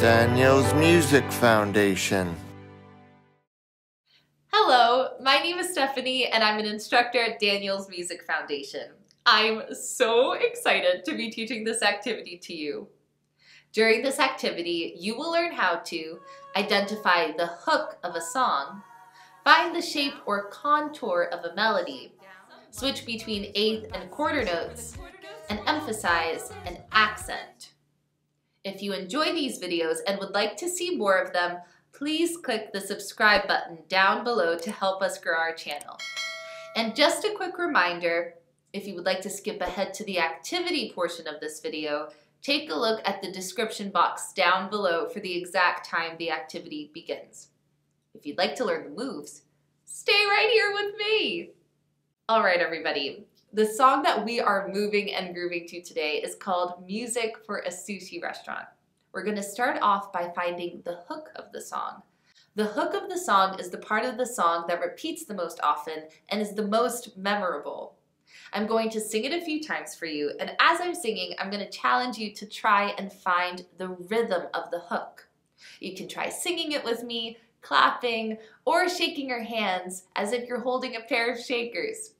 Daniel's Music Foundation. Hello, my name is Stefani and I'm an instructor at Daniel's Music Foundation. I'm so excited to be teaching this activity to you. During this activity, you will learn how to identify the hook of a song, find the shape or contour of a melody, switch between eighth and quarter notes, and emphasize an accent. If you enjoy these videos and would like to see more of them, please click the subscribe button down below to help us grow our channel. And just a quick reminder, if you would like to skip ahead to the activity portion of this video, take a look at the description box down below for the exact time the activity begins. If you'd like to learn the moves, stay right here with me. All right, everybody. The song that we are moving and grooving to today is called Music for a Sushi Restaurant. We're going to start off by finding the hook of the song. The hook of the song is the part of the song that repeats the most often and is the most memorable. I'm going to sing it a few times for you, and as I'm singing, I'm going to challenge you to try and find the rhythm of the hook. You can try singing it with me, clapping, or shaking your hands as if you're holding a pair of shakers.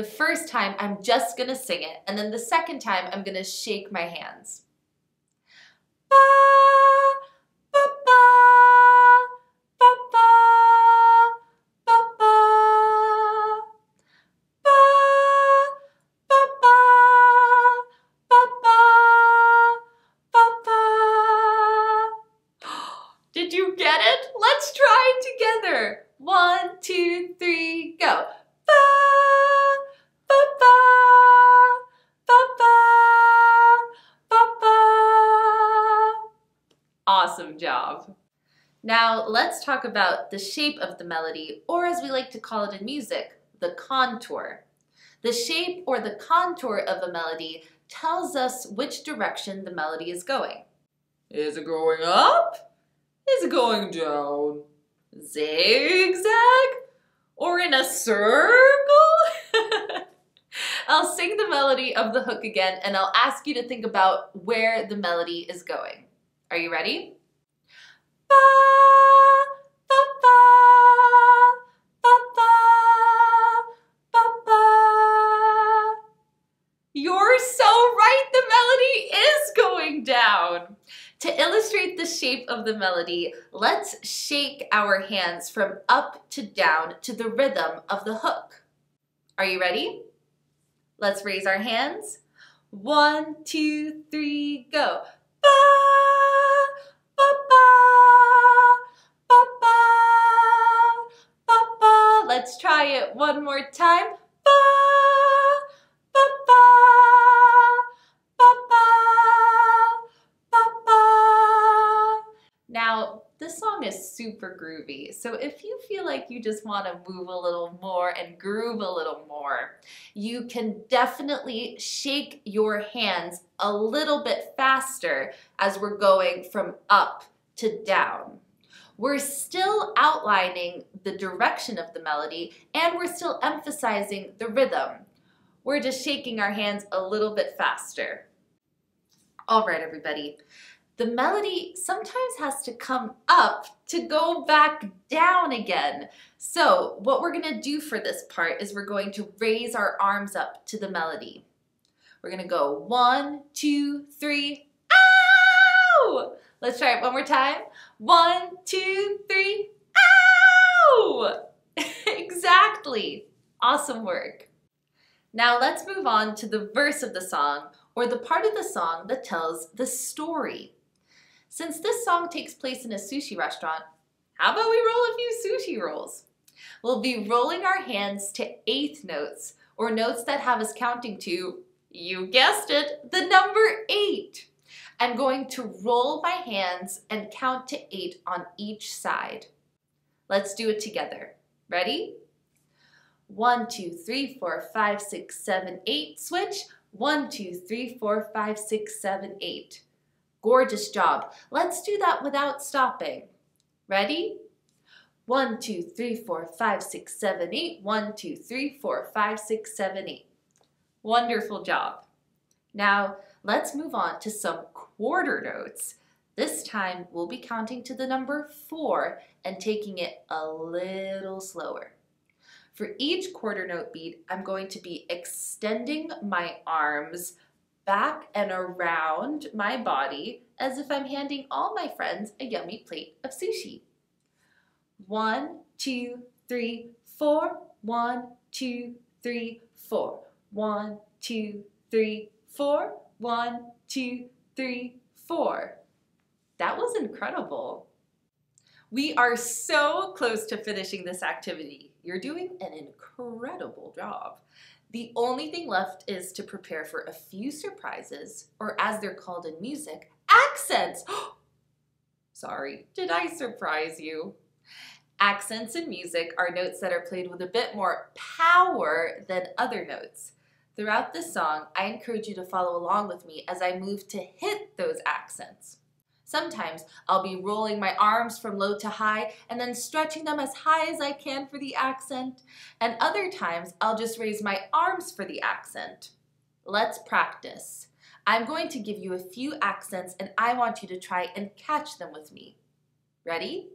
The first time, I'm just gonna sing it, and then the second time, I'm gonna shake my hands. Ba, Now let's talk about the shape of the melody, or as we like to call it in music, the contour. The shape or the contour of a melody tells us which direction the melody is going. Is it going up? Is it going down? Zigzag? Or in a circle? I'll sing the melody of the hook again and I'll ask you to think about where the melody is going. Are you ready? You're so right, the melody is going down. To illustrate the shape of the melody, let's shake our hands from up to down to the rhythm of the hook. Are you ready? Let's raise our hands. One, two, three, go. Ba, ba, ba, Let's try it one more time. Ba, ba, ba, ba, ba, ba, ba. Now, this song is super groovy, so if you feel like you just want to move a little more and groove a little more, you can definitely shake your hands a little bit faster as we're going from up to down. We're still outlining the direction of the melody and we're still emphasizing the rhythm. We're just shaking our hands a little bit faster. All right, everybody. The melody sometimes has to come up to go back down again. So what we're gonna do for this part is we're going to raise our arms up to the melody. We're gonna go one, two, three, ow! Let's try it one more time. One, two, three, ow! exactly. Awesome work. Now let's move on to the verse of the song or the part of the song that tells the story. Since this song takes place in a sushi restaurant, how about we roll a few sushi rolls? We'll be rolling our hands to eighth notes, or notes that have us counting to, you guessed it, the number eight. I'm going to roll my hands and count to eight on each side. Let's do it together. Ready? One, two, three, four, five, six, seven, eight. Switch. One, two, three, four, five, six, seven, eight. Gorgeous job. Let's do that without stopping. Ready? One, two, three, four, five, six, seven, eight. One, two, three, four, five, six, seven, eight. Wonderful job. Now, let's move on to some quarter notes. This time we'll be counting to the number four and taking it a little slower. For each quarter note beat, I'm going to be extending my arms back and around my body as if I'm handing all my friends a yummy plate of sushi. One, two, three, four. One, two, three, four. One, two, three, four. One, two, three, four. That was incredible. We are so close to finishing this activity. You're doing an incredible job. The only thing left is to prepare for a few surprises, or as they're called in music, accents. Sorry, did I surprise you? Accents in music are notes that are played with a bit more power than other notes. Throughout this song, I encourage you to follow along with me as I move to hit those accents. Sometimes I'll be rolling my arms from low to high and then stretching them as high as I can for the accent. And other times I'll just raise my arms for the accent. Let's practice. I'm going to give you a few accents and I want you to try and catch them with me. Ready?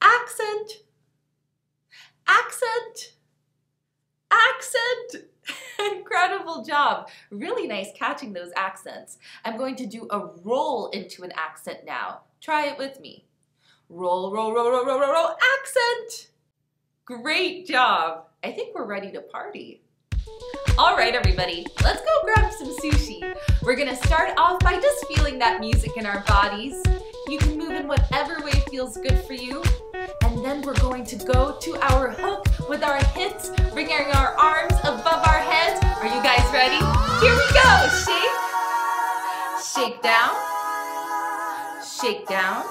Accent, accent, accent. Incredible job. Really nice catching those accents. I'm going to do a roll into an accent now. Try it with me. Roll, roll, roll, roll, roll, roll, roll, accent. Great job. I think we're ready to party. All right, everybody, let's go grab some sushi. We're gonna start off by just feeling that music in our bodies. You can move in whatever way feels good for you. And then we're going to go to our hook with our hips, bringing our arms above our heads. Are you guys ready? Here we go. Shake, shake down, shake down,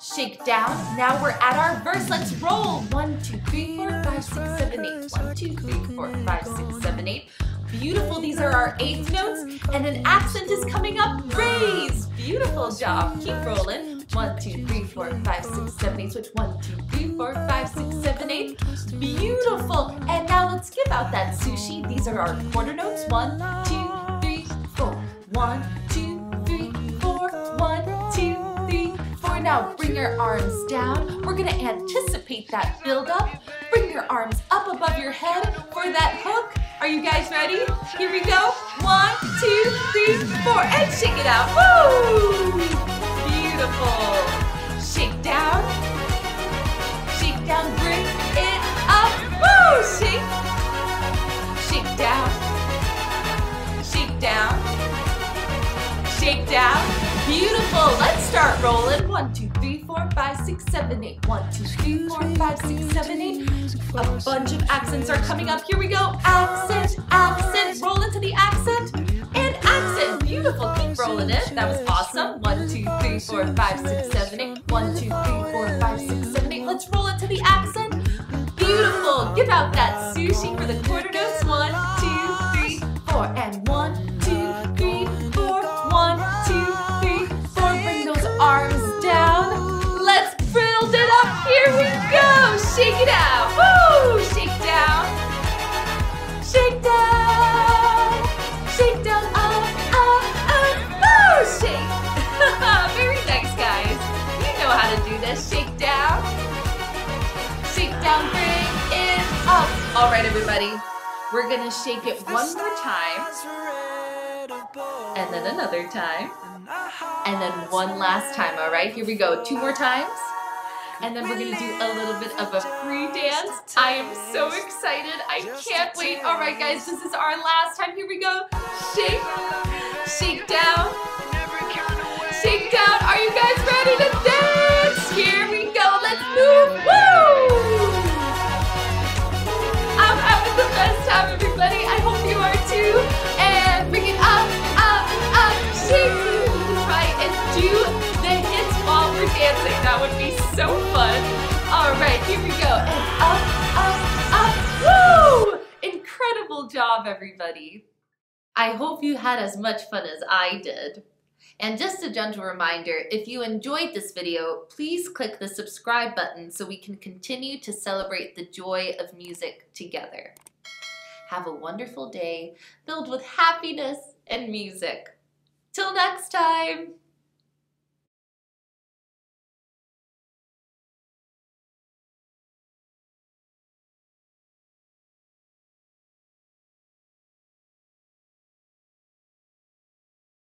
shake down. Now we're at our verse. Let's roll. One, two, three, four, five, six, seven, eight. One, two, three, four, five, six, seven, eight. Beautiful. These are our eighth notes. And an accent is coming up. Raise. Beautiful job. Keep rolling. One, two, three, four, five, six, seven, eight. Switch. One, two, three, four, five, six, seven, eight. Beautiful. And now let's give out that sushi. These are our quarter notes. One, two, three, four. One, two, three, four. One, two, three, four. Now bring your arms down. We're gonna anticipate that build up. Bring your arms up above your head for that hook. Are you guys ready? Here we go. One, two, three, four, and shake it out. Woo! Beautiful. Shake down. Shake down, bring it up. Woo! Shake. Shake down. Shake down. Shake down. Beautiful. Let's start rolling. One, two, three, four, five, six, seven, eight. One, two, three, four, five, six, seven, eight. A bunch of accents are coming up. Here we go. Accent, accent. Roll into the accent. And accent. Beautiful. Keep rolling it. That was awesome. One, two, three, four, five, six, seven, eight. One, two, three, four, five, six, seven, eight. Let's roll into the accent. Beautiful. Give out that sushi for the We're gonna shake it one more time, and then another time, and then one last time. All right, here we go. Two more times. And then we're gonna do a little bit of a free dance. I am so excited. I can't wait. All right, guys, this is our last time. Here we go. Shake, shake down, And up, up, up. Woo! Incredible job, everybody. I hope you had as much fun as I did. And just a gentle reminder, if you enjoyed this video, please click the subscribe button so we can continue to celebrate the joy of music together. Have a wonderful day filled with happiness and music. Till next time!